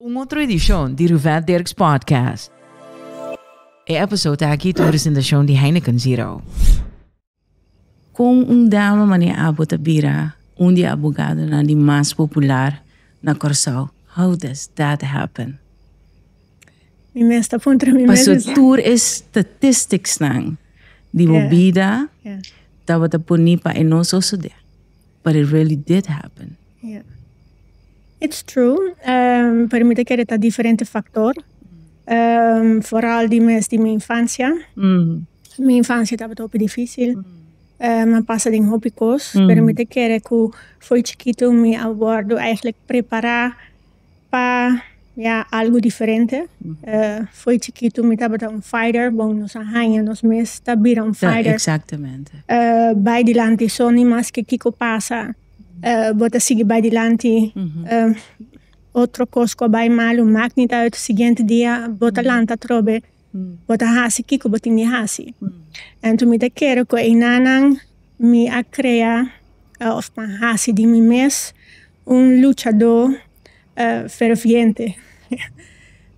Un outro edition di Ruvat Dirks Podcast. E episode aqui tu apresentação de Heineken Zero. Com um dama mania abo tabira, um dia abogado na di mais popular na Corsal. How does that happen? Mi mesta puntra mi Paso mesta. tour is statistics nang. Di mo Yeah. bida, Yeah, dapat puni pa enoso so de. But it really did happen. yeah. It's true. Um, per me che era differente factor. Um, vooral die mes di mia infanzia. Mm. Mia infanzia estava troppo difficile. Um, ma passa in hobbycos. Mm. Per me che era que foi chiquito mi abordo eigenlijk preparar para ja, algo diferente. Uh, foi chiquito mi estava um fighter. Bom, nos arranha, nos mes, tabira um fighter. exactamente. uh, bij die lanti soni mas che kiko pasa uh, bota sigi bij die lanti uh, outro cosco bij malu maakt niet uit seguinte dia bota lanta trobe bota hasi kiko bota ni hasi. En toen mi te kere ko inanang mi a crea uh, of ma hasi di mi mes un luchador uh, ferviente.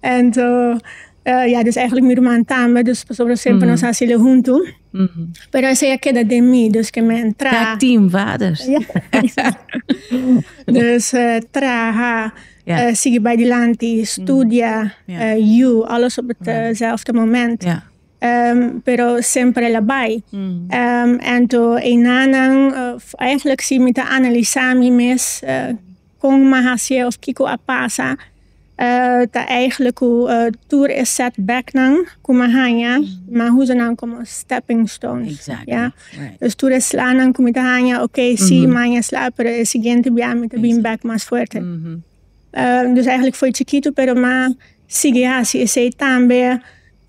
En zo uh, ja dus eigenlijk mi roman tamba dus sobre sempre nos hasi le junto Mm. Pero esa ya queda de mí, dus que me entra. Tag team vaders. Ja, dus uh, traga, Ja. uh, sige bij die lanti, studia, Ja. uh, you, alles op hetzelfde moment. Ja. Um, pero sempre labai. Mm. Um, en to enanang, uh, eigenlijk zie me te analyseren mes, uh, kong mahasye of kiko apasa. Uh, ta eigenlijk hoe uh, tour is setback nang, kumahanya, maar hoe ze nang como stepping stones. Exactly. Ja? Right. Dus tú eres slanan kumitahanya, ok, sí, mañana sla, pero el siguiente viaje te bien back más fuerte. Uh, dus eigenlijk foi chiquito, pero ma sigue así, ese también,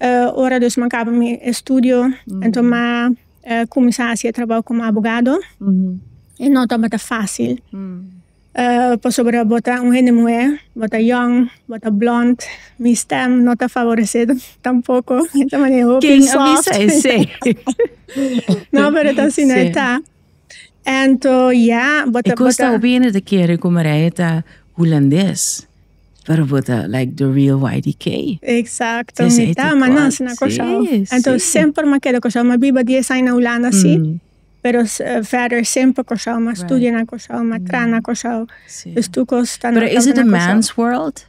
uh, ora dus ma acaba mi estudio, então ma uh, começar a trabalhar como abogado, Mhm. e não bata fácil. Mm. Uh, por sobre bota um gente mulher, bota young, bota blonde, mi stem não tá favorecido tampoco, então maneira open Quem soft. avisa esse? Não, pero tá assim, né, Sim. tá. Então, ja, bota, Ik costa bota, op een de keren como reta holandês. Pero bota like the real YDK. Exacto, Sim, mi tá, sim, mas não, claro. se na Sim, coisa. sim. Então, sempre me quedo coisa, mas biba 10 anos na Holanda, sim. Mm. Pero uh, verder sempre coisa, mas studia na coisa, mas tra na coisa. Sim. Dus costa Pero is it a man's world?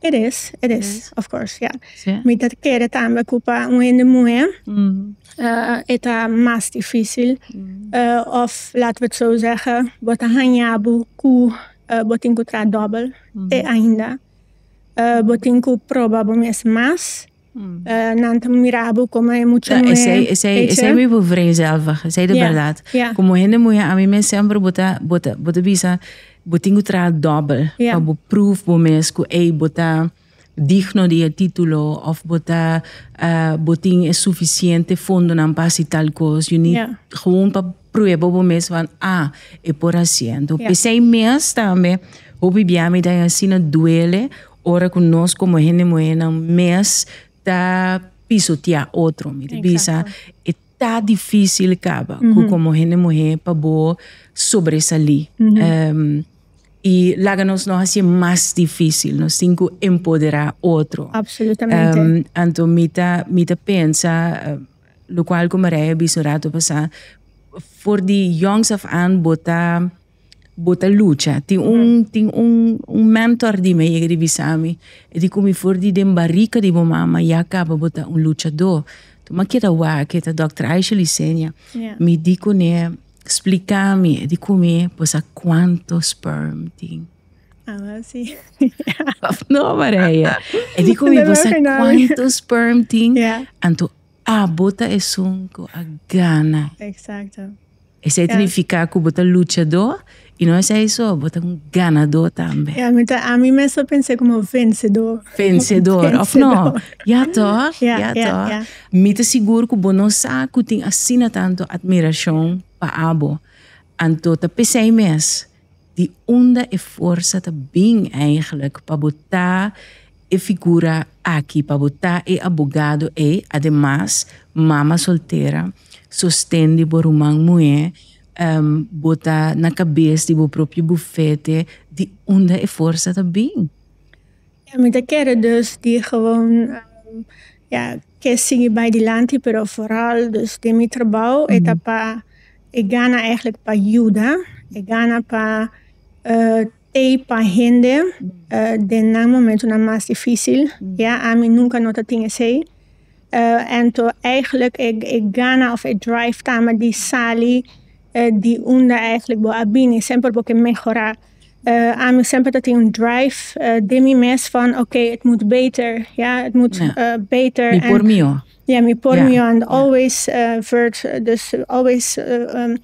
It is, it is, of course. Sim. Mi dat kere também culpa um ende mulher. Mm. Uh, é mais difícil. Uh, of, laten we het zo zeggen, bota hanyabu ku uh, botinku tra double. E ainda. Uh, botinku probavelmente mais. Mm. Uh, nanta mirabu como é muito Ja, mulher. ese, ese, weet ese je? é muito vereenzelvig. Ese de Ja, verdade. ja. Como gente mulher, a mim me sempre bota, bota, bota bisa, botingo tra double. Ja. Pa bo proof bo mes ku ei bota digno de título of bota uh, boting é suficiente fundo nan pasi tal coisa. You need Ja. gewoon pa prueba bo mes van ah, é por haciendo. Ja. Pensei mes também, hobi biami da assim duele, ora conosco como gente mulher nan mes ta pisotear outro, me bisa. É tá difícil acaba, como gente mulher para bo sobresalir. Um, e lá nos nós assim mais difícil, nós temos que empoderar outro. Absolutamente. Um, então, mita, mita pensa, uh, lo qual como é bisurato passar, for die jongs af aan bota bota lucha. Tem um, tem um, um mentor di me yegri bisami. E di come for di den barrica di mama ya acaba bota un luchador. Tu ma kita wa kita Dr. Aisha Lisenia. Ja. Mi dico ne explicami, di come posa quanto sperm tem. Ah, sim. No, Maria. E di come Non posa avevo quanto sperm tem. Ja. Anto a bota é sunco a gana. Exacto. Esse significa que bota luchador e não é só isso, bota um ganador também. Ja, met de, a mí me só pensei como vencedor. Vencedor, of não? Ja toch? Ja, ja, ja, toch? ja. Me te seguro que o não sabe que tem assim tanto admiração para abo. Anto te pensei mes, die onda e força te bem eigenlijk para botar e figura aqui, para botar e abogado e, además, mama solteira, sostende por uma mulher, um, botar na cabeça do próprio bufete, de onda e força também. Ja, met de keren dus die gewoon, um, ja, sigue bij die lanti, pero vooral dus de mi trabalho, mm. etapa, ik gana eigenlijk pa ajuda, ik gana pa uh, pa gente, uh, de na momento na mais difícil, mm. ja, a mim nunca nota tinha sei. Uh, en to eigenlijk, ik, ik gana of ik drive tama die sali, uh, die unda eigenlijk bo abini, sempre porque mejorar. Uh, aan sempre dat hij een drive uh, de mi mes van oké, okay, het moet beter. Ja, het moet ja. Uh, beter. Mi por mio. Ja, mi por mio. And always uh, vert, dus always um,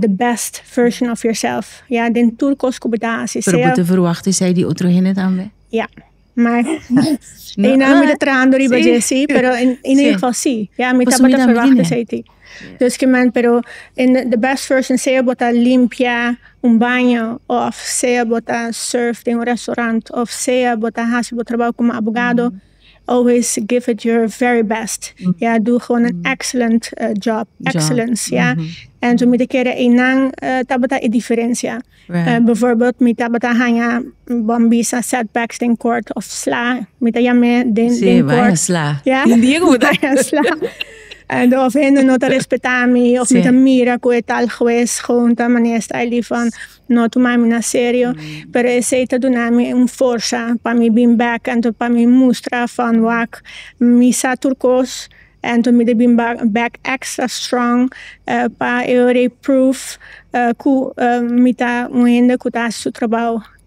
the best version of yourself. Ja, den turcos cobedasis. Pero te verwachten zij die otro hene dan Ja. Maar no, ina mi de trando riba sí. pero in, in sí. ieder geval sí. Ja, mi tabata verwachten zei die. Dus que man, pero in the best version sea bota limpia un baño, of sea bota surf em um restaurante, of sea bota hasi bota trabalho como abogado. Mm. Always give it your very best. Mm. Ja, doe gewoon een excellent uh, job. Excellence, job. ja. Mm -hmm. En zo moet ik keren inang uh, tabata e diferencia. Right. Uh, bijvoorbeeld, met tabata hanya bambisa setbacks in court of sla. Met yame den, sí, den court. sla. Ja, goed. sla. En of hen no te respetami, of met een mira que tal juez junta maniera style van no tomami na serio, mm. pero ese te donami un forza pa mi bin back en pa mi mustra van wak mi sa turcos en to mi de bin back extra strong uh, pa eure proof uh, ku uh, mita ku ta su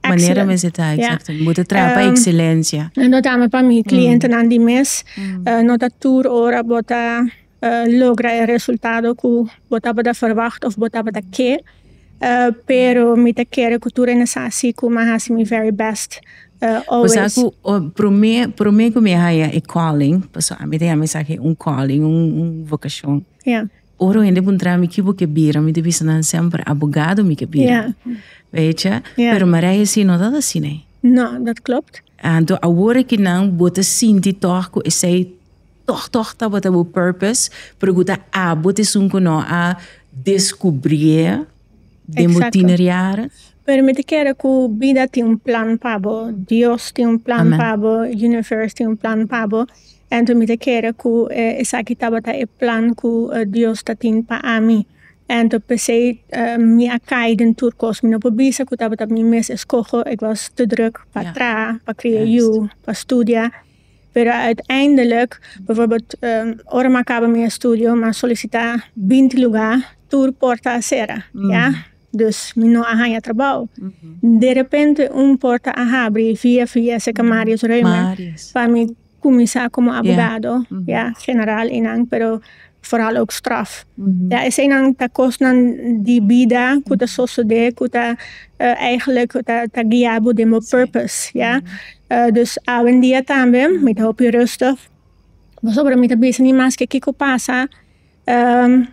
Manera me se está, exacto. Yeah. Moet trapa um, excelencia. En dat aan mijn cliënten mm. mes. Mm. Uh, nota tour ora bota uh, logra el resultado que botava da verwacht of botava da que. Uh, pero mi te quere cultura necessi ku mahasi mi very best. Uh, always. Pues aku, oh, pro me, pro me que me haya e calling, pues a mí te llama que un calling, un, un vocação. Yeah. Oro ainda puntra mi kibo que bira, mi devi sanar sempre abogado mi que bira. Yeah. Weet je? Yeah. Pero Maria zie no dat assim, né? No, dat klopt. En to agora que não, bota sim de torco e sei toch toch dat wat o purpose pergunta a bote sunko no a descobrir de jaren. Pero me te quiero que vida tiene un plan pabo, Dios tiene un plan Amen. pabo, universe tiene un plan pabo. En tu me te quiero que eh, esa kitaba ta e plan que uh, Dios ta tin pa a mi. En tu pensé uh, mi acai den turcos mi no pobisa que taba ta mi mes escojo, ik was te druk pa tra, pa creëren, pa studia. Pero uiteindelijk, bijvoorbeeld, um, ora macaba minha studio, maar solicitar 20 lugar, tour porta acera, mm. ja? Dus mi no arranha trabalho. Mm -hmm. De repente, um porta abre via via seca Marius Reumer, para me começar como abogado, yeah. Mm -hmm. ja, general inang, pero vooral ook straf. Mm -hmm. Ja, is een ta kosnan die bida, kuta sosode, kuta uh, eigenlijk kuta ta guiabo demo purpose, ja. Mm -hmm. Uh, dus houden dia também, met hoop je rustig. Was op met de bezig niet que kiko passa. Um,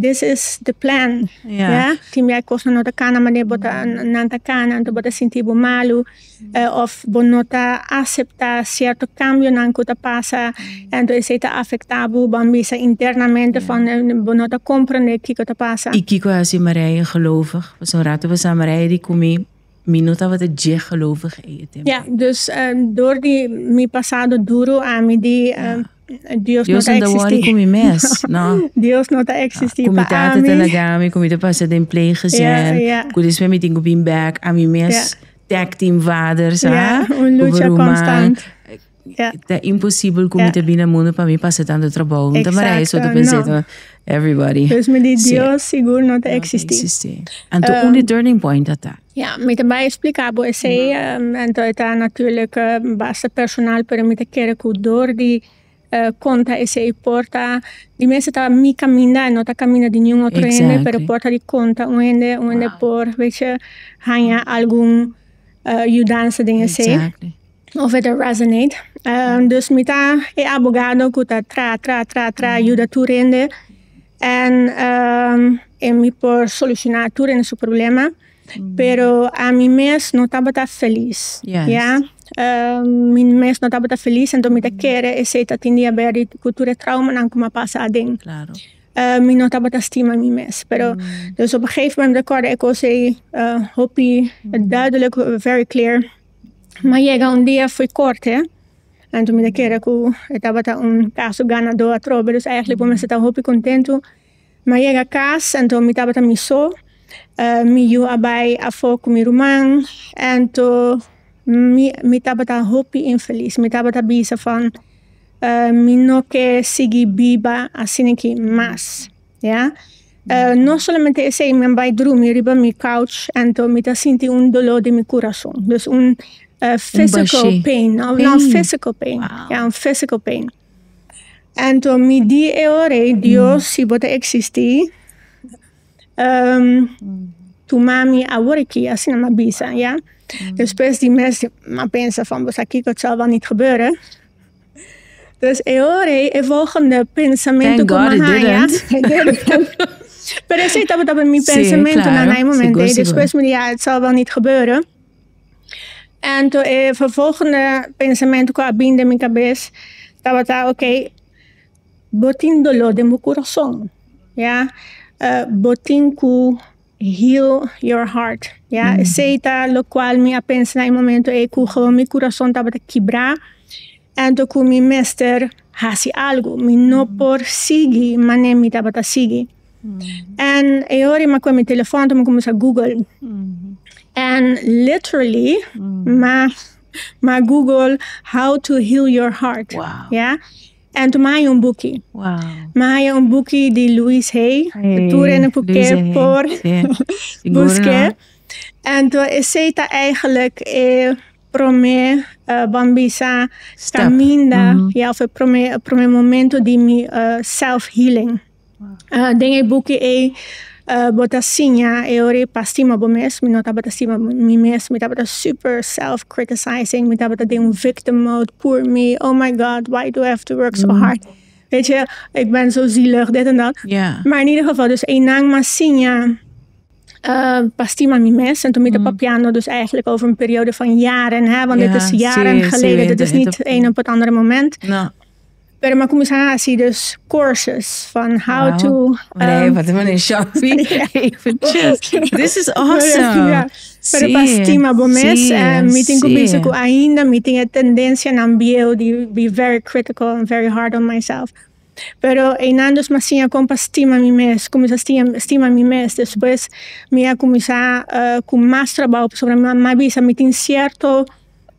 this is the plan. Yeah? Tim jij kost nota kana maar bota nanta kana, to bota sintibo malu uh, of bonota acepta certo cambio nan kuta passa en to ese afectabo bambisa internamente van uh, bonota comprende kiko ta passa. Ik kiko asi Marije gelovig. Raad was aan Marije die kom minuta wat het je gelovig eten. Ja, dus um, door die mi passado duro a mi di um, Dios, Dios no com mes, no. Dios no está existir. Comitate talaga, mi comité passa de pleeggezin. Ja, ja. Kudis me meeting op in back, a mi mes tag team vaders, ja, un lucha constant. Ja. É impossível comité ja. bina mundo para mim passar tanto trabalho. Então, mas é isso que eu pensei. No. Everybody. Dus met die Dios seguro não está existir. En toen um, een turning point dat Ja, met de explicabo esse ja. um, en dat daar natuurlijk uh, basta personal para me querer que door die uh, conta esse porta di mesa tá mi caminha não tá caminha de nenhum outro exactly. ende pero porta di conta um ende um ende wow. por weet je ganha algum uh, ajudança de esse exactly. Of het resonate um, dus daar é abogado tá tra tra tra tra ajuda tu rende en um, e me por solucionar tu rende su problema Pero a mi mes no estaba tan feliz. Yes. Ja? Uh, mi mes no estaba tan feliz, então me querer esse tá tinha ver cultura trauma não como passa ding. Claro. Uh, mi no estaba tan estima mi mes. Pero mm. dus op een gegeven moment recorde ik zei, uh, hoopie, mm. duidelijk, very clear. Mas llega un día foi corte. En toen me keren que estava um caso ganador a trobe, dus eigenlijk mm. estava muito contento. Mas llega casa, então me estava me so, uh, me ju abai a foco mi rumang, en to me me estava hopi infeliz, me estava bisa van uh, me no que seguir viva assim que mais, ja. Uh, não somente esse me vai dormir riba mi couch, então me tá sentindo um dolor de mi coração, dus um uh, physical pain, no, pain. no physical pain, wow. ja, physical pain. Então me di e ore Deus mm. se bota existir, um, tu mami a worki assim na bisa, ja. Mm. Dus best die mensen maar pensen van, aqui dat zal wel niet gebeuren. Dus eore, e volgende pensamento Thank God it didn't. Pero ese estaba en mi claro. en momento. y después me ja, het zal wel niet gebeuren. En toen eh, vervolgende pensamento que había en mi cabeza, estaba, oké, okay, botin dolor de mi corazón. Ja, uh, botin ku heal your heart. Ja, mm. Seita, lo cual me pensa en momento, e ku gewoon mi corazón estaba quebrar. En toen ku mi mester hasi algo, mi no mm. por sigi, mané mi estaba sigi. Mm. En eu ori ma com meu telefone, eu comecei a Google. Mm. And literally, mm. ma, ma Google how to heal your heart. Wow. En toen maai een boekje. Wow. Een boekje die Louise Hay. Hey, toen in een voor busque. En toen is het eigenlijk eh, prome uh, bambisa caminda. Mm -hmm. Ja, of prome, prome momento di mi uh, self-healing. Uh, dengue boekje e uh, botasinha e ore pastima bo mes mi nota botastima mi mes mi tabata super self criticizing mi tabata de un victim mode poor me oh my god why do I have to work so mm. hard weet je ik ben zo zielig dit en dat yeah. maar in ieder geval dus enang masinha uh, pastima mi mes en toen met mm. piano dus eigenlijk over een periode van jaren hè want ja, dit is jaren geleden zie, dit is niet een op het andere moment no. Pero maar começar assim dus courses van how wow. to. Um, wat een just. This is awesome. Pero bomes, uh, meeting ainda, meeting a tendência na de be very critical and very hard on myself. Pero einandos masinha com mi mes, estima, estima mi mes, depois me a começar uh, com mais trabalho sobre a minha vida, certo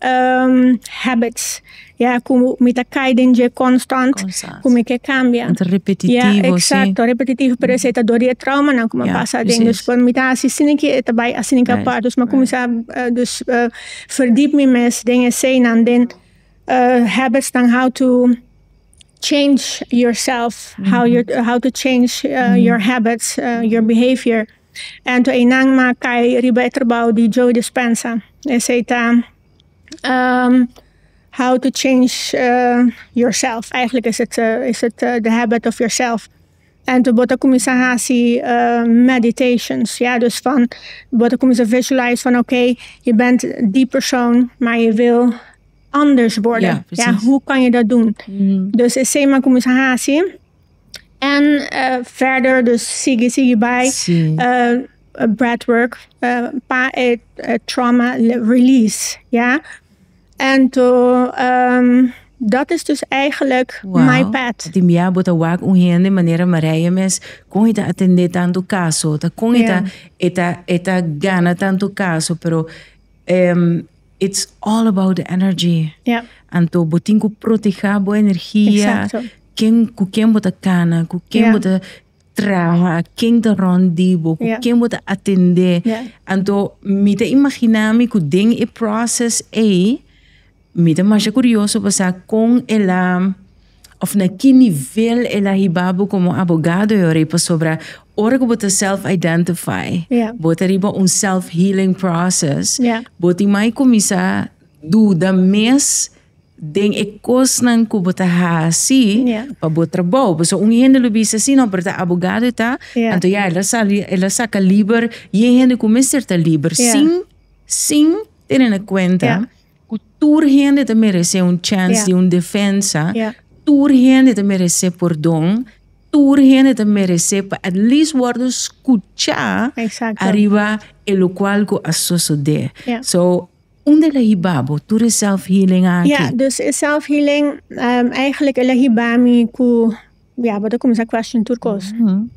um, habits. Ja, como está caindo constant, constant. como que cambia. Het repetitivo, Ja, exacto, sí. repetitivo, pero esse está door trauma não como passa ding. Dus quando me está assim que é também assim que part, dus maar como right. uh, dus uh, verdiep me mes dingen zijn en dan uh, habits dan how to change yourself, mm -hmm. how you how to change uh, mm -hmm. your habits, uh, your behavior. En to enang ma kai riba trabalho di Joe Dispenza. Está um, how to change uh, yourself. Eigenlijk is het, uh, is het uh, the habit of yourself. En ook uh, meditations. Ja, dus van ook visualize van oké, okay, je bent die persoon, maar je wil anders worden. Ja, ja hoe kan je dat doen? Mm. Dus is sema commissatie. En uh, verder, dus zie je bij uh, breathwork, uh, pa, trauma release. Ja, en toen, um, dat is dus eigenlijk wow. my path. Di mia bota wak un hende manera Maria mes con ita atender tanto caso, ta con ita eta eta gana tanto caso, pero um, it's all about the energy. Yeah. Anto botinko proteger bo energia. Exacto. Quem ku quem bota cana, ku quem yeah. bota traga, quem te rondibo, ku yeah. quem bota atender. Yeah. Anto me te imaginami ku ding e process e Mita mas curioso basa com ela of na que nível ela hibabu como abogado eu repa sobre ora que bota self-identify yeah. bota riba um self-healing process yeah. bota mai komisa duda mes den e kos nan ku bota hasi yeah. pa bota trabalho so um hende lo bisa sino para abogado tá yeah. então ja ela sa ela sa caliber ta liber yeah. sim sim tenen conta yeah. Turgente te merece un chance yeah. de un defensa. Yeah. Turgente te merece perdón. Turgente te merece pa at least worden escuchar Exacto. arriba el lo cual go asocio de. Yeah. So, onder la hibabo, toer is self-healing aqui. Ja, dus is self-healing um, eigenlijk la hibami ku ja, wat kom sa question turcos. Mhm.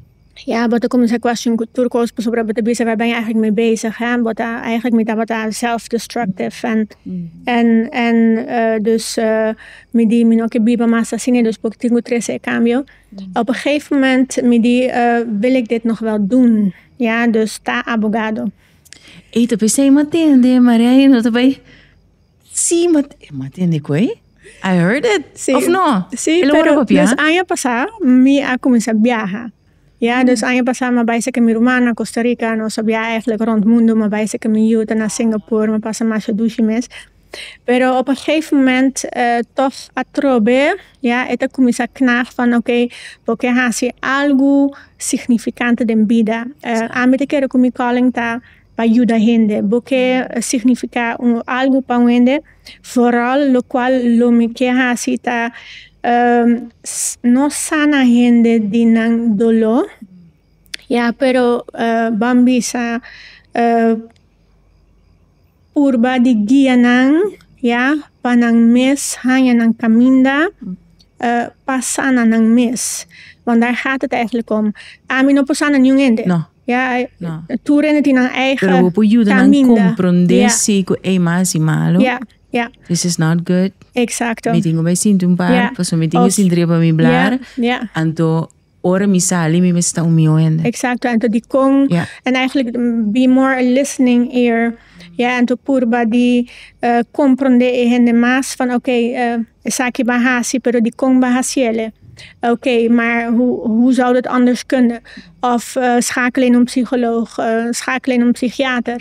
Ja, wat kom sa question turcos po sobre wat bisa waar ben je eigenlijk mee bezig hè? Wat daar eigenlijk met dat wat self-destructive en en en uh, dus uh, met die min ook biba massa sine dus ook tingo tres cambio. Op een gegeven moment met die uh, wil ik dit nog wel doen. Ja, dus ta abogado. E te pensei, matende, Maria, no te vai. Mat matende koi? I heard it. Sí. Of no? Sí, Ele pero papia? dus año pasado mi a comenzar a viajar. Ja, dus año pasado me bij que mi rumana Costa Rica no sabía eigenlijk rond mundo, me bij que mi juta naar Singapore, me pasa más douche mes. Pero op een gegeven moment uh, toch atrobe, ja, het comienza a knaag van oké, okay, porque hace algo significante de vida. Uh, a mí te quiero con mi calling ta para ayudar a gente, porque significa algo para gente, vooral lo cual lo me que hace ta um, no sana gente dinang dolor, ya, pero uh, bambisa uh, purba di guia nang, ya, panang mes, hanya nang kaminda, uh, pasana nang mes. Want daar gaat het eigenlijk om. Amin no pasana nyungende. No. Ja, No. toeren het in een eigen Pero wo po yuda nang kaminda. comprendesi ko e mas malo. Ja, This is not good. exacto. Mi tingo may sintum par, Ja. paso mi tingo Of- sindria pa mi blar. Ja, ja. Anto ora mi sali mi me sta umioende. Exacto, en toen die kon, Ja. en eigenlijk mm, be more a listening ear. Ja, en toen purba die uh, comprende en de maas van oké, okay, uh, saki bahasi, pero die kon bahasiele. Oké, maar hoe, hoe zou dat anders kunnen? Of uh, schakelen in een psycholoog, uh, schakelen in een psychiater.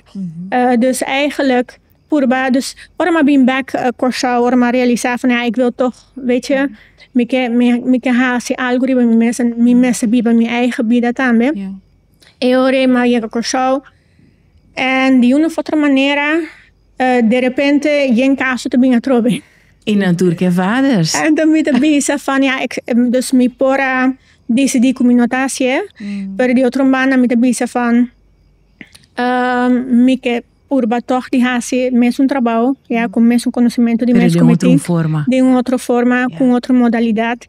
Uh, dus eigenlijk, purba, dus orma bin back uh, corsa, orma realisar van ja, ik wil toch, weet je, Mike, mike hasi algoritme, mi mensen, mi mensen bieden mijn eigen bieden tambe. Ja. E ora ma llega corso. En de una of otra manera, uh, de repente, jen caso te binga trobe. In natuurlijk vaders. En dan met de bisa van, ja, ik, dus mi pora decidi com notatie, pero de otro bana met de bisa van, um, mi que purba toch die hasi mes un trabalho, ja, com mes un conhecimento de Pero mes de como outra ti, forma. de uma outra forma, Ja. com outra modalidade.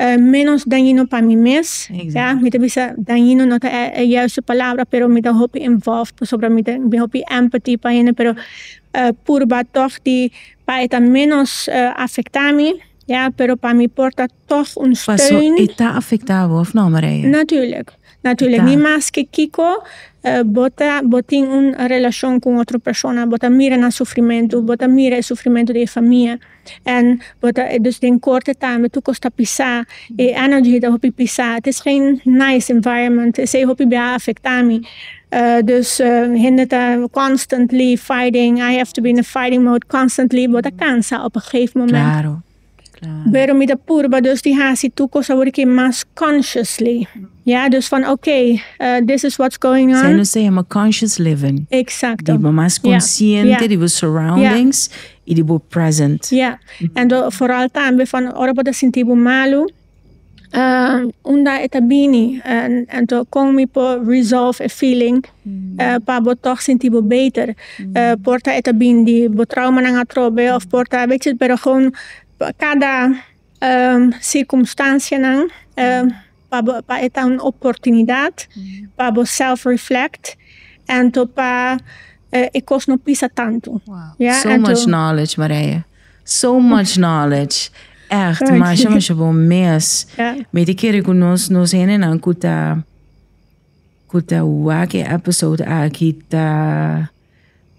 Uh, menos dañino para mim mes, Exacto. ja, met de bisa dañino não é a juiste palavra, pero met de hopi involved, sobre met de met hopi empathy para ele, pero uh, purba toch die para eta menos uh, afectar me, ja, pero para mim porta toch un Paso steun. está afectado of no, Maria? Natuurlijk. Natuurlijk. Tá. Niet mais que Kiko, uh, bota, botin uma relação com outra pessoa, bota mira no sofrimento, bota mira o sofrimento da família. En bota, dus in korte time, tu costa pisar, e energy da hopi pisar. Het is geen nice environment, het is hopi bij afectar me. Uh, dus uh, hindert constantly fighting, I have to be in a fighting mode constantly, bota cansa op een gegeven moment. Claro. Pero met de purba, dus die toekomst, word ik mas consciously. Ja, dus van oké, okay, uh, this is what's going Zij on. no say a conscious living. Exacto. Die Ja. consciente Ja. die surroundings e die be present. Ja, en vooral tambe van ora bota sentivo malo. Uh, unda etabini en en to kom mi po resolve a feeling uh, pa bo toch sentivo beter uh, porta etabin di bo trauma nang atrobe of porta weet je pero gewoon cada um, circunstancia nang um, pa bo pa eta een opportunidad pa bo self reflect en to pa uh, ik kost no pisa tanto Ja, so en much toen- knowledge, Maria. So much knowledge. Echt, Dank maar je. chama chama mes. Ja. Met die kere ku nos na kuta kuta wake episode aqui tá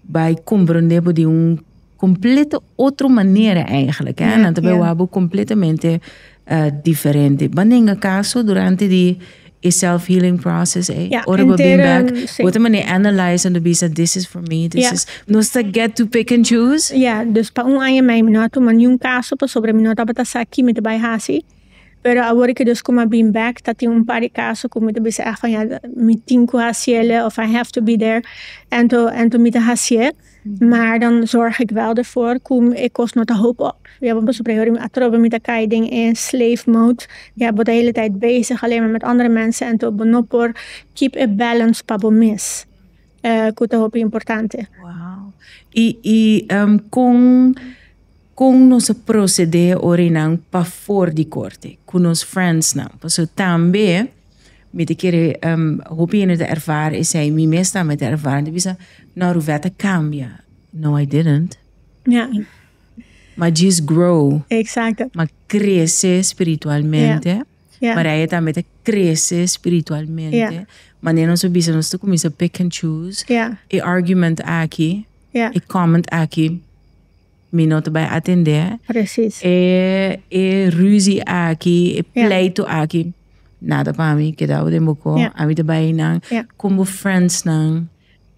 by compreender de um complete outra maneira eigenlijk, hè? Ja, Na também ja. o abo completamente uh, diferente. Banenga caso durante die a self-healing process, eh? Ja, Ora ba being back, what man analyze and be said, this is for me, this Ja. is... Nos ta get to pick and choose? Ja, dus pa un año mai minuto, man yung caso pa sobre minuto pa ta aqui met bij hasi. Pero agora que dus como been back, dat tem um par de caso como te bisa ja, met tinko hasiele of I have to be there en to en to met de hasie. Maar dan zorg ik wel ervoor, kom ik kost nog de hoop op. Ja, want sobre hoor ik atrobe met de kijding in slave mode. Ja, ben de hele tijd bezig alleen maar met andere mensen en to benopor keep a balance pa bo mis. Uh, kuta hoop importante. Wow. E, e um, com, com nosso proceder orinang para fora de corte, com nos friends não. Porque também, met de keren um, hoop je het ervaren, is hij me meestal met ervaren. Dus nou, hoe werd cambia? No, I didn't. Ja, Maar just grow. exacto. Maar cresce spiritualmente. Ja. Maar hij também cresce spiritualmente. Ja. Maar nem nós bisa nós começa a pick and choose. Ja, E argument aqui, ja, e comment aqui, me não vai atender. precies. E, e ruzie aqui, e Ja. pleito aqui. Nada para mim, que dá o democó. Ja. A mim também não. Ja. Como friends não,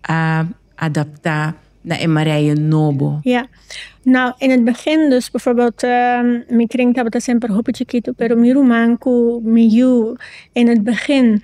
a adaptar na emareia novo. Ja, nou in het begin dus bijvoorbeeld, um, mi kring tabata sempre hopi chiquito, pero mi romanku, mi you, in het begin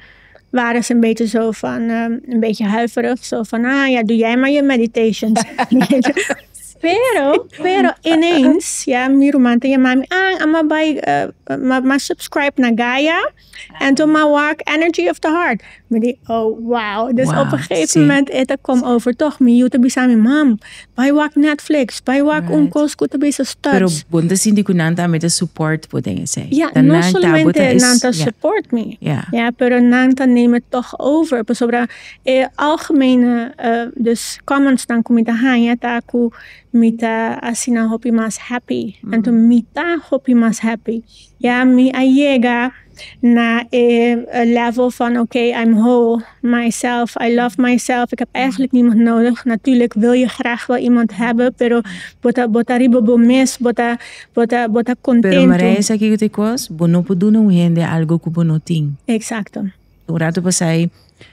waren ze een beetje zo van, um, een beetje huiverig, zo van, ah ja, doe jij maar je meditations. pero, pero ineens, ja, mi romante, ja, mami, ah, ama bij, uh, ma, ma subscribe na Gaia, en toen ma walk Energy of the Heart. Maar die, oh wow, dus Wow, op een gegeven zie. moment, het kwam over toch, mi you te bisa mi mam, bij walk Netflix, bij walk Right. un cosco te bisa Pero studs. bunta sindi kunanta met de support podem say. Ja, Dan no solamente nanta ja. support me. Ja. Ja, pero nanta neem het toch over. Pas sobre eh, algemene, eh, dus comments dan kom je te gaan, ja, taku mita asina hopi mas happy. En toen mita hopi mas happy. Ja, mi ayega na een level van oké, I'm whole, myself, I love myself. Ik heb eigenlijk niemand nodig. Natuurlijk wil je graag wel iemand hebben, pero bota bota ribo mes, bota bota bota Pero contento. Maria sa que te cos, bono po duna uhende algo ku bono ting. Exacto. O rato pa say,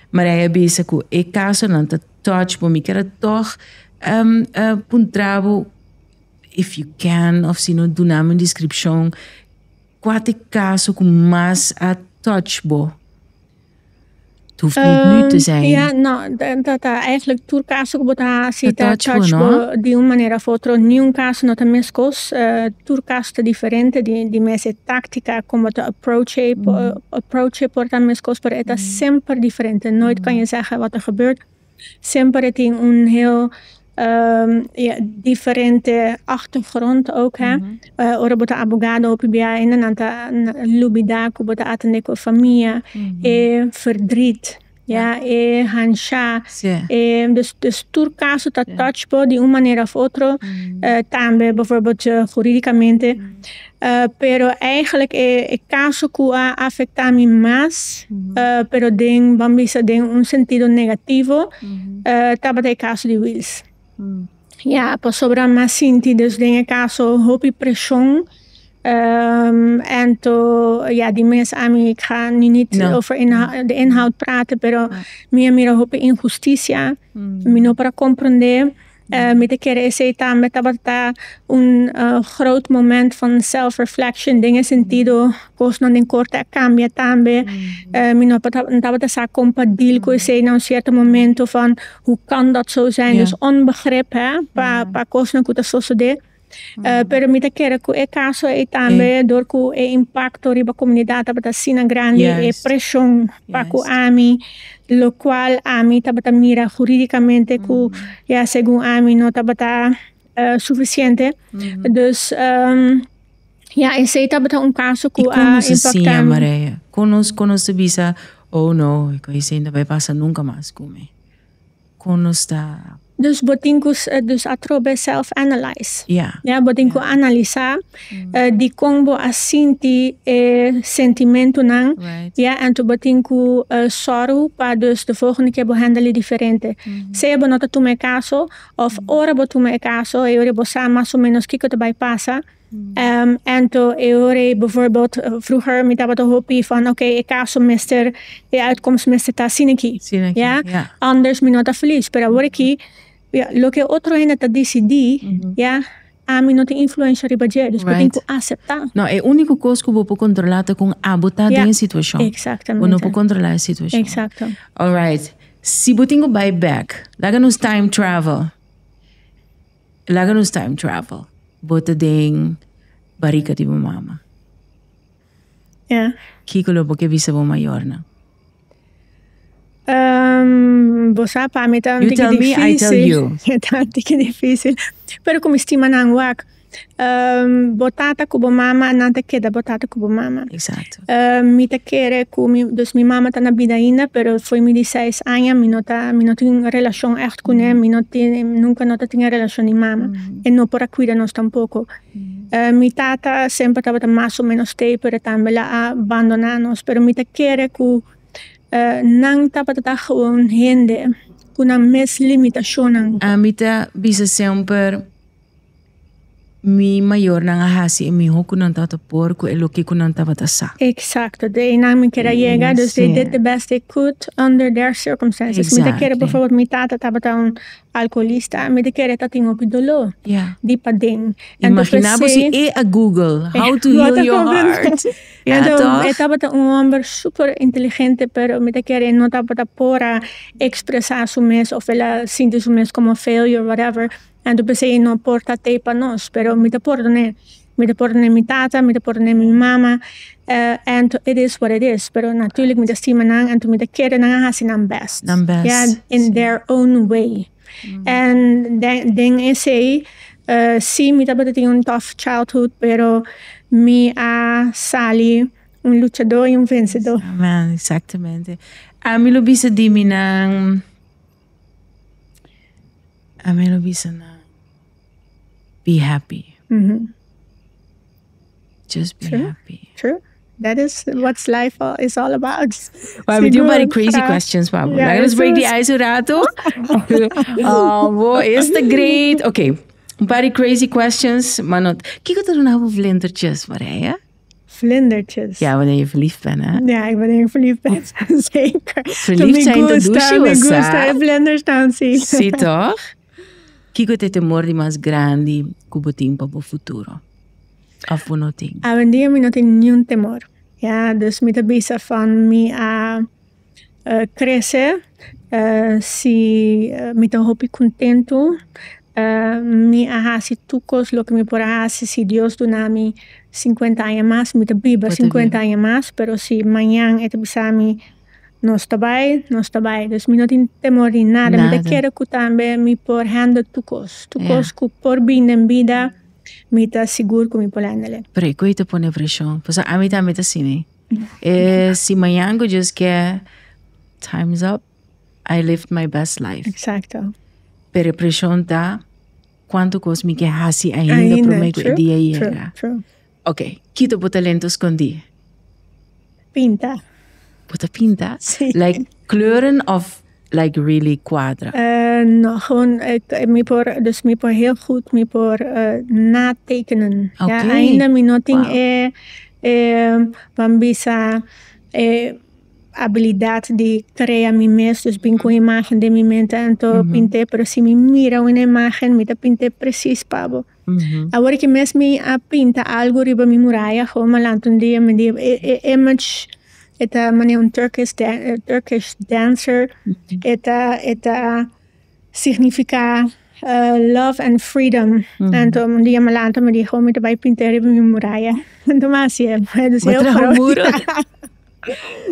Maria bisa ku e caso não te touch po mi kera toch um, uh, puntrabo if you can of se não do nome description quate caso com mais a touch bo. Het hoeft niet nu te Ehm, zijn. Ja, nou, dat, dat eigenlijk tur caso que botar si Tá tá touch touch bo, bo de uma maneira ou outra, nenhum caso não tem mescos, uh, tur caso tá diferente de de mesa tática como te approach Mm. approach por tá mescos, pero é sempre diferente. Nooit kan je zeggen wat er gebeurt. Sempre tem um heel um, ja, differente achtergrond ook, hè. Uh, ora bota abogado op bia en dan anta lubida ku bota atende ko familia e verdriet. Ja, e hansha. E, dus, dus tur caso ta touchbo de uma maneira of outra, eh, também bijvoorbeeld eh, juridicamente. Eh, pero eigenlijk e, e caso que a afecta me mais, eh, pero den bambisa den un sentido negativo, eh, taba de caso de Wills. Ja, pas sobra más sinti dus dingen caso hopi pressão. Um, en to, ja, die mensen aan me, ik ga nu niet No. over inhou- de inhoud praten, pero meer meer hopi injusticia, mi no para comprender. Uh, met de keren is het aan met dat een uh, groot moment van self-reflection, dingen sentido, cos non in corte cambia tambe. Uh, mi no para sa compadil ko is in een certo momento van hoe kan dat zo zijn? Dus onbegrip, hè, pa, pa cos non kuta so de. Uh, pero mi te kere ku e caso e tambe door ku e impacto riba comunidad tabata sina grande e presión pa ku ami lo cual ami tabata mira jurídicamente ku ja según ami no tabata uh, suficiente. Dus um, ja e sei tabata un caso E ku como a se sim, impactam Maria? Conos, conos se bisa, oh no, ik weet ainda vai passar nunca mais comigo. Conos da, dus botinkus uh, dus atrobe self analyze ja. Ja, botinko analisa uh, di combo asinti e sentimento nang Right. Ja, en toen botinko uh, sorrow pa dus de volgende keer behandelen diferente. Se ebo nota tu me caso of ora bo tu me caso e ore bo sa más o menos kiko te bij pasa. Um, en toen e ore bijvoorbeeld uh, vroeger met dat hoopie van oké, ik caso mister, de uitkomst mister ta aqui. Ja, Ja. anders mi nota feliz. Pero aquí, ja, lo que otro gente te decidi, ja, a mi nota influencia riba je. Dus Right. botinko aceptar. No, é o único coisa que eu vou controlar é com a botar Ja, em situação. Exactamente. Eu não vou controlar a situação. Exacto. All right. Se botinho buy back, laga nos time travel. Laga nos time travel. Bota ding barrica de mama. Ja. Kiko lo porque visa bo maior na. Um, mim tá um You tell me, I tell you. tá um tique difícil. Pero como estima nang wak. Um, botata kubo mama nanta queda botata kubo mama. Exato. Uh, mi te quere ku mi, dus mi mama tá na vida ainda, pero foi mi 16 anos, mi não tá, mi não tinha relação echt com ele, mi não tinha, nunca não tinha relação com mama. E não por cuidar nós tampouco. Uh, mi tata sempre estava mais ou menos te, pero também la abandonar nós, pero mi te quere ku uh, não tava tá gewoon hende, ku na mes limitação. Amita bisa sempre mi mayor nang ahasi e mi hoku nang tata porco e loki ku nang tava sa. Exacto, de innan min kera llega, dus they did the best they could under their circumstances. Mi te kere Exactly. bijvoorbeeld mi tata tava un alcoholista, mi te kere tating op dolor. Yeah. Di pa ding. En to Imaginabo per se- si e a Google how to Wat heal een your probleem. heart. En Ja, to, toch? estaba un hombre super inteligente, pero mi te kere no tapa pora expresar su mes of ela sinti su mes como failure, whatever. En to per se no porta te pa nos, pero mi te porta ne. Mi te porta ne mi tata, mi te porta ne mi mama. Uh, and it is what it is. Pero natuurlijk met de stima nang en to met de keren nang hasi nang best. Nang best, Ja, in their own way. En den, den is hij, uh, sí, mi taba tinha un tough childhood, pero mi a Sally un luchador y un vencedor. Man, exactamente. A mi lo bisa di mi nang... A mi lo bisa na... Be happy. Mhm. Just be Sure. happy. True. That is what life all- is all about. Wow, we do very crazy para- questions, Pablo. Yeah, Like, let's break the ice un rato. oh, wo is the great... Oké, een crazy questions. Maar not... Kijk wat er nou voor vlindertjes, Marija. Vlindertjes. Ja, wanneer je verliefd bent, hè? Ja, ben heel verliefd. ben. Zeker. Verliefd zijn, dat doe je wel, gusta hè? el vlinders dan zie. Sim, toch? Kiko te temor de mais grande cubo tempo pro futuro. Of no tem. Avendia mi no tengo ni un temor. Ja, dus met de bisa van mi a uh, crecer, uh, si uh, mi te hopi contento, uh, mi a hasi tucos lo que mi por hasi si Dios donami 50 años más, mi te biba Pode 50 ver. años más, pero si mañana et bisami no está bij, no está bij. Dus mi no tengo temor de nada. Mi Nada. te quiero que también mi por hando tucos. Tucos Ja. que por bien en vida, mi te seguro que mi por handelen. Pero ik weet op een pressão. Pois a mim também tá assim, né? Eh, se amanhã eu just quer time's up, I lived my best life. Exacto. Pero a pressão tá quanto cos me quer hasi ainda, Ainda, pro meu true, dia True, chega. true. Ok, quito po talento escondi. Pinta. Puta pinta. Sí. Like kleuren of like really quadra. Eh, no, gewoon, ik, eh, mi por, dus mi por heel goed, mi por eh, natekenen. Ja, Oké. ainda mi noting Wow. e, e bambisa e habilidad de crear mi mes, dus bin con imagen de mi mente, então pinte, pero si mi mira una imagen, mi te pinte precies, pabo. Mhm. Agora que mesmo me a pinta algo riba mi muralla, gewoon malant un dia me e- image eta mane un Turkish eh, Turkish dancer eta eta significa uh, love and freedom. En toen un dia malant me dia gewoon met bij pinta riba mi muralla. En toen mas je, dus Wat heel een groot.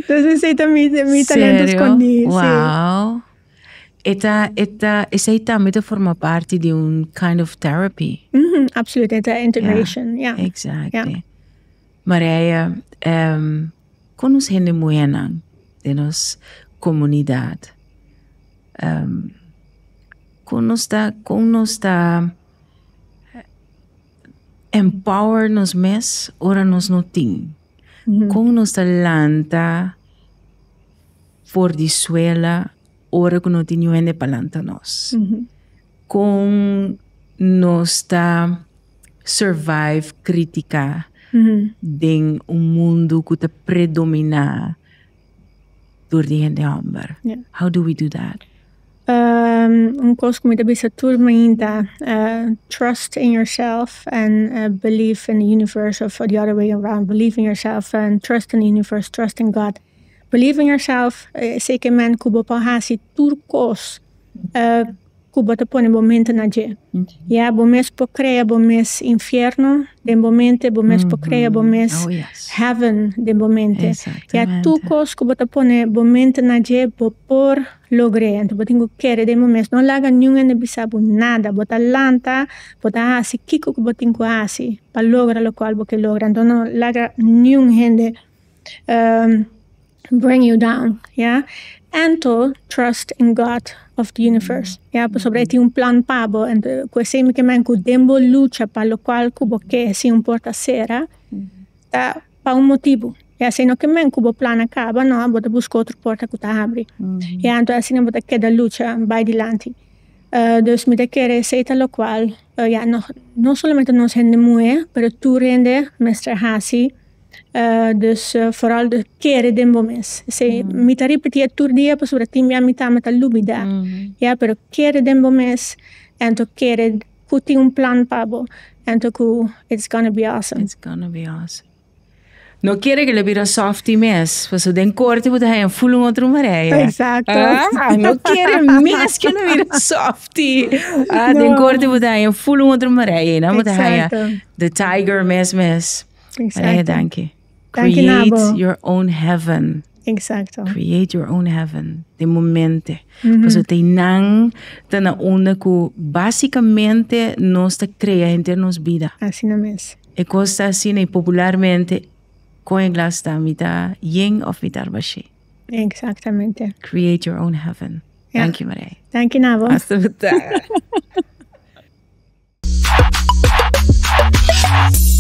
Dus we zitten mi mi talento Sério? escondido. sí. Wow. Eta, eta, essa aí também forma parte de um kind of therapy. Mhm, absoluut, eta integration. Ja. Exactly. Maria, um, con nos gente buena de nos comunidad. Um, con nos da, con nos da empower nos mes, ora nos no ting. Mhm. Com nos da lanta for di suela, ora con no tiñuende palanta nos. Mhm. Com nos da survive crítica Mhm. den um mundo que te predomina door die gente amber. Ja. How do we do that? Um, un course come bisa turmainta uh, trust in yourself and uh, believe in the universe of the other way around believe in yourself and trust in the universe trust in God believe in yourself uh, zeker men kubo pahasi turkos uh, que bota pone momento na je. Ja, bom mês por crer, bom mês inferno, de momento, bom mês por crer, bom mês Oh, yes. heaven, de momento. Ja, Exactamente. tu cos que bota pone momento na je, bo por logre. Então, bota tengo querer de momento. Não larga nenhum ene bisabu nada. Bota lanta, bota asi, kiko que bota tengo asi, para lograr lo cual porque logra. Então, não larga nenhum gente um, bring you down, ja. En to trust in God of the universe. Ja, pues sobre ti un plan pabo, en quese mi que men ku dembo lucha para lo cual kubo que si importa sera, ta pa un motivo. Ja, se no que men kubo plan acaba, no, bota busco outro porta que ta abri. Ja, então assim bota queda lucha vai dilante. Uh, dus met de keren zeta lo cual, uh, ja, no, no solamente nos rende moe, pero tu rende mestre hasi, uh, dus uh, vooral de keren den bomes. Se mm. mi ta ripetia tur dia pa sobre ti mi amita meta lubida. Mhm. Ja, pero keren den bomes, en to keren kuti un plan pabo, en to ku it's gonna be awesome. It's gonna be awesome. No quiere que le vira softy mes, pues den corte puta hay en full un otro. Exacto. Ah, no quiere mes que le softy. Ah, den No. corte puta hay en full un otro puta hay Exacto. the tiger mes mes. Exacto. danke. Danke, Create your own heaven. Exacto. Create your own heaven, de momento. Uh mm-hmm. -huh. Porque tem nan, tem na onda que basicamente nós cria em termos vida. Así não é. E costa assim, e popularmente, com inglês da mitad yin of mitad bashi. Exactamente. Create your own heaven. Yeah. Thank you, Maria. Thank you, Navo. Hasta luego.